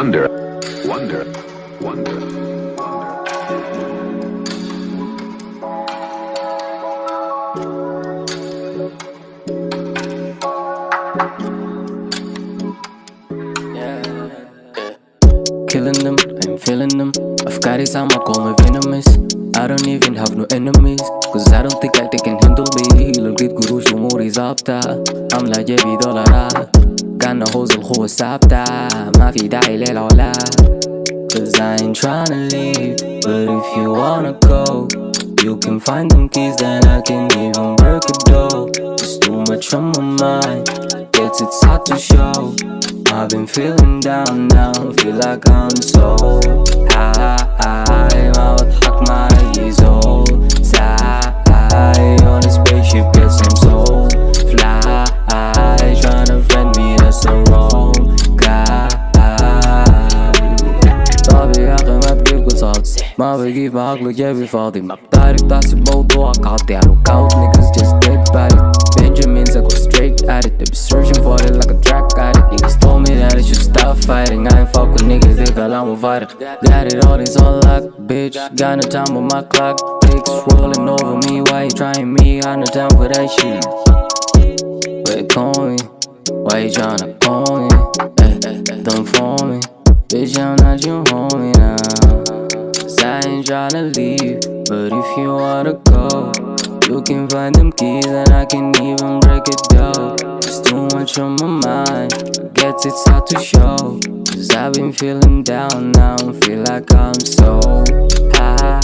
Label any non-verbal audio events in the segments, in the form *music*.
wonder, wonder, wonder. Killing them, I'm feeling them. أفكاري سامة call me venomous I don't even have no enemies Cause I don't think like they can handle me لو لقيت قروش أموري ظابطة عاملة جيبي دولارات كان هوز الخوة ثابتة ما في داعي للعلا Cause I ain't tryna leave But if you wanna go You can find them keys then I can even break a door It's too much on my mind Guess it's hard to show I've been feeling down now Feel like I'm so high ما بضحك مع أي زول قصص ما بجيب عقله جيبي فاضي ما بتعرف تحسب موضوع قاطع lookout niggas just dead bad it Benjamins I go straight at it They be searching for it like a track addict Niggas told me that I should stop fighting I ain't fuck with niggas they كلامهم فارغ Got it all it's on lock bitch Got no time on my clock Ticks rolling over me Why you trying me Got no time for that shit Wait call me Why you tryna call me eh, Don't phone me Bitch I'm not your homie now Cause I ain't tryna leave But if you wanna go You can find them keys and I can even break it down. It's too much on my mind Guess it's hard to show. Cause I've been feeling down now Feel like I'm so high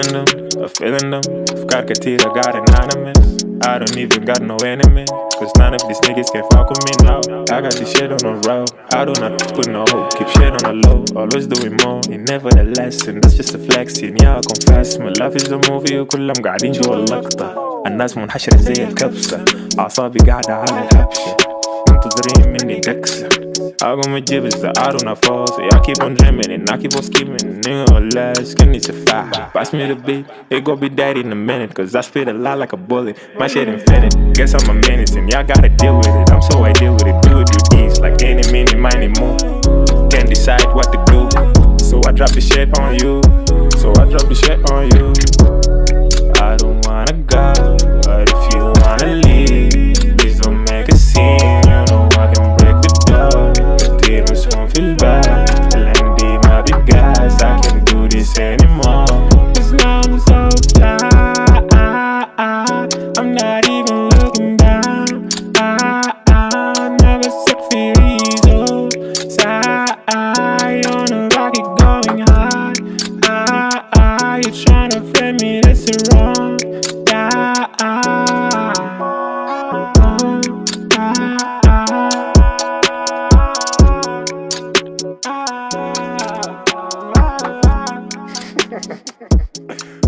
Killing them, I'm feeling them. أفكار كتيرة got anonymous. I don't even got no enemy. Cause none of these niggas can fuck with me now. I got this shit on the road. I do not put no hope. Keep shit on the low. Always doing more. And nevertheless, and that's just a flexing. Yeah, I confess. My life is a movie وكلهم قاعدين جوا اللقطة. الناس منحشرة زي الكبسة. أعصابي قاعدة على الهبشة. I got my gibbers that I do not fall. So y'all keep on dreaming and I keep on skipping. Nigga, alas, can need survive? Pass me the beat, it gon' be daddy in a minute. Cause I spit a lot like a bullet. My shit infinite. Guess I'm a menace and y'all gotta deal with it. I'm so I deal with it. Do what you need, like any, mini, miny, move. Can't decide what to do. So I drop the shit on you. So I drop the shit on you. Trying to frame me, that's it wrong. Yeah. *laughs* *laughs* *laughs*